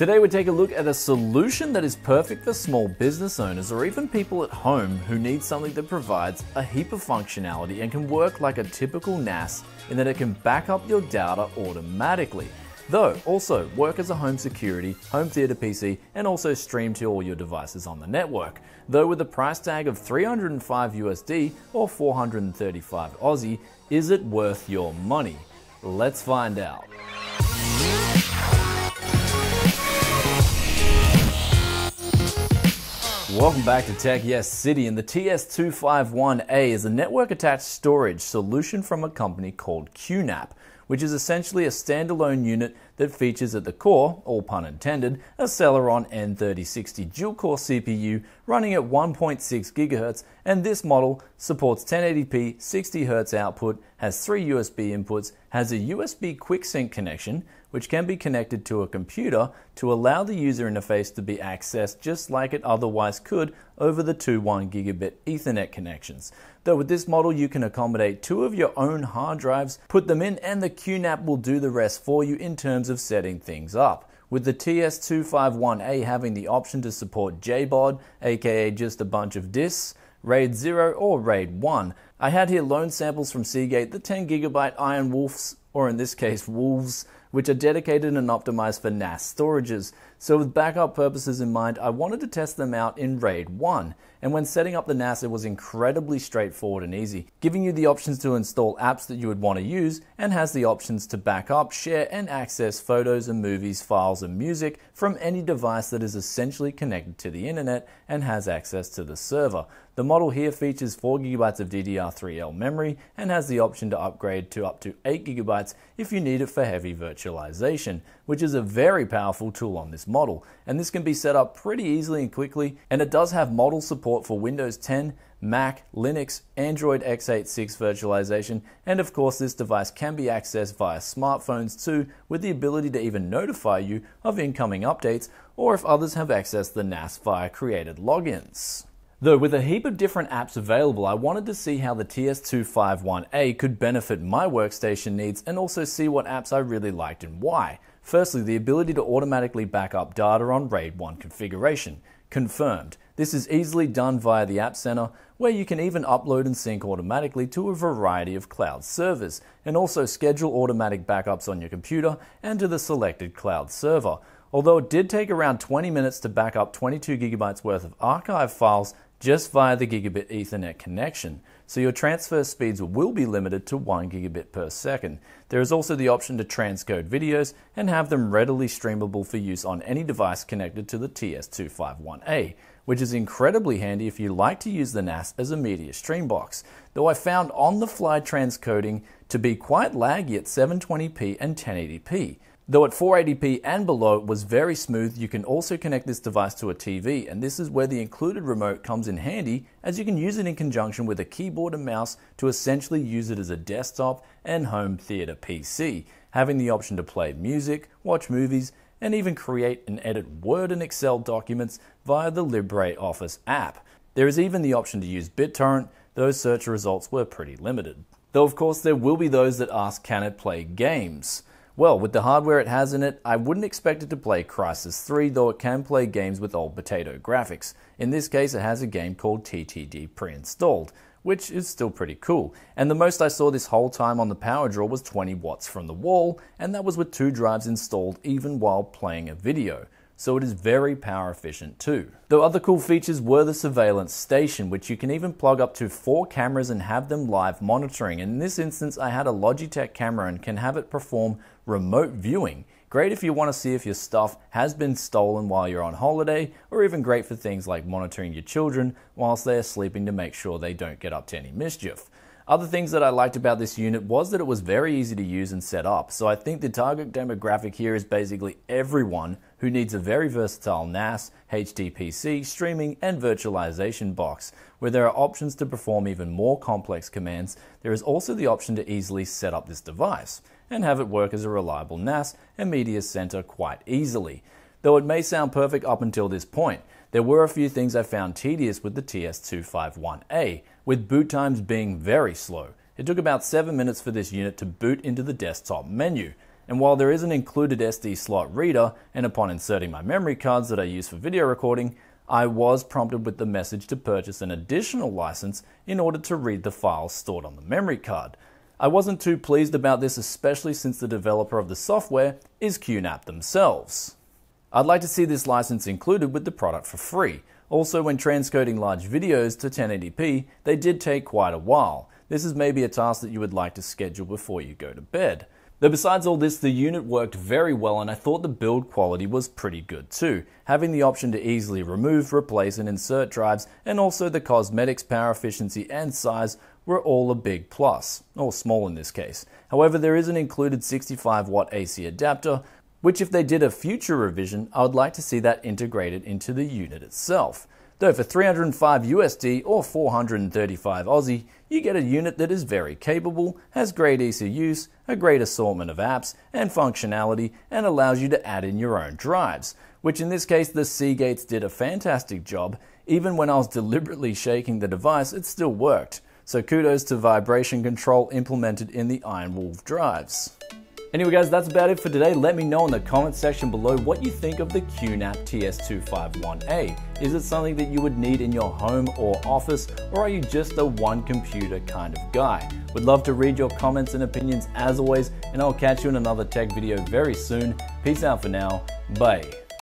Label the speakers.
Speaker 1: Today we take a look at a solution that is perfect for small business owners or even people at home who need something that provides a heap of functionality and can work like a typical NAS in that it can back up your data automatically. Though also work as a home security, home theater PC, and also stream to all your devices on the network. Though with a price tag of 305 USD or 435 Aussie, is it worth your money? Let's find out. Welcome back to Tech Yes City, and the TS251A is a network attached storage solution from a company called QNAP which is essentially a standalone unit that features at the core, all pun intended, a Celeron N3060 dual core CPU running at 1.6 GHz, and this model supports 1080p 60Hz output, has three USB inputs, has a USB QuickSync connection, which can be connected to a computer to allow the user interface to be accessed just like it otherwise could over the two 1 gigabit Ethernet connections. Though with this model you can accommodate two of your own hard drives, put them in and the QNAP will do the rest for you in terms of setting things up. With the TS251A having the option to support JBOD, aka just a bunch of disks, RAID 0 or RAID 1. I had here loan samples from Seagate, the 10GB IronWolves, or in this case Wolves, which are dedicated and optimized for NAS storages. So with backup purposes in mind, I wanted to test them out in RAID 1. And when setting up the NAS, it was incredibly straightforward and easy, giving you the options to install apps that you would want to use and has the options to back up, share, and access photos and movies, files, and music from any device that is essentially connected to the internet and has access to the server. The model here features 4GB of DDR3L memory and has the option to upgrade to up to 8GB if you need it for heavy virtualization, which is a very powerful tool on this model. And this can be set up pretty easily and quickly, and it does have model support for Windows 10, Mac, Linux, Android x86 virtualization, and of course, this device can be accessed via smartphones too, with the ability to even notify you of incoming updates or if others have accessed the NAS via created logins. Though with a heap of different apps available, I wanted to see how the TS251A could benefit my workstation needs and also see what apps I really liked and why. Firstly, the ability to automatically back up data on RAID 1 configuration. Confirmed. This is easily done via the App Center, where you can even upload and sync automatically to a variety of cloud servers, and also schedule automatic backups on your computer and to the selected cloud server. Although it did take around 20 minutes to back up 22 gigabytes worth of archive files just via the gigabit Ethernet connection, so your transfer speeds will be limited to 1 gigabit per second. There is also the option to transcode videos and have them readily streamable for use on any device connected to the TS251A, which is incredibly handy if you like to use the NAS as a media stream box, though I found on-the-fly transcoding to be quite laggy at 720p and 1080p. Though at 480p and below it was very smooth, you can also connect this device to a TV, and this is where the included remote comes in handy as you can use it in conjunction with a keyboard and mouse to essentially use it as a desktop and home theater PC, having the option to play music, watch movies, and even create and edit Word and Excel documents via the LibreOffice app. There is even the option to use BitTorrent, those search results were pretty limited. Though of course there will be those that ask can it play games? Well, with the hardware it has in it, I wouldn't expect it to play Crysis 3, though it can play games with old potato graphics. In this case, it has a game called TTD pre-installed, which is still pretty cool. And the most I saw this whole time on the power draw was 20 watts from the wall, and that was with two drives installed even while playing a video so it is very power efficient too. Though other cool features were the surveillance station, which you can even plug up to four cameras and have them live monitoring. In this instance, I had a Logitech camera and can have it perform remote viewing. Great if you want to see if your stuff has been stolen while you're on holiday, or even great for things like monitoring your children whilst they are sleeping to make sure they don't get up to any mischief. Other things that I liked about this unit was that it was very easy to use and set up. So I think the target demographic here is basically everyone who needs a very versatile NAS, HTPC, streaming, and virtualization box. Where there are options to perform even more complex commands, there is also the option to easily set up this device and have it work as a reliable NAS and media center quite easily. Though it may sound perfect up until this point, there were a few things I found tedious with the TS251A, with boot times being very slow. It took about 7 minutes for this unit to boot into the desktop menu. and while there is an included SD slot reader, and upon inserting my memory cards that I use for video recording, I was prompted with the message to purchase an additional license in order to read the files stored on the memory card. I wasn't too pleased about this, especially since the developer of the software is QNAP themselves. I'd like to see this license included with the product for free. Also, when transcoding large videos to 1080p, they did take quite a while. This is maybe a task that you would like to schedule before you go to bed. Though besides all this, the unit worked very well and I thought the build quality was pretty good too, having the option to easily remove, replace and insert drives and also the cosmetics, power efficiency and size were all a big plus, or small in this case. However, there is an included 65 watt AC adapter, which if they did a future revision, I would like to see that integrated into the unit itself. Though for 305 USD or 435 Aussie, you get a unit that is very capable, has great ease of use, a great assortment of apps and functionality, and allows you to add in your own drives, which in this case the Seagates did a fantastic job. Even when I was deliberately shaking the device, it still worked. So kudos to vibration control implemented in the IronWolf drives. Anyway guys, that's about it for today. Let me know in the comment section below what you think of the QNAP TS251A. Is it something that you would need in your home or office, or are you just a one computer kind of guy? Would love to read your comments and opinions as always, and I'll catch you in another tech video very soon. Peace out for now. Bye.